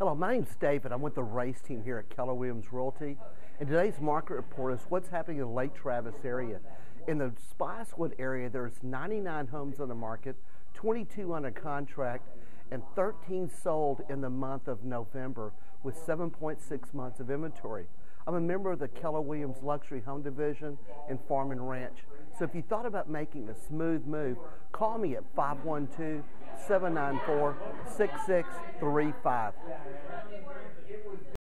Hello, my name's David. I'm with the Raesz team here at Keller Williams Realty. And today's market report is what's happening in the Lake Travis area. In the Spicewood area, there's 99 homes on the market, 22 under contract, and 13 sold in the month of November with 7.6 months of inventory. I'm a member of the Keller Williams Luxury Home Division and Farm and Ranch. So if you thought about making a smooth move, call me at 512 794 6635.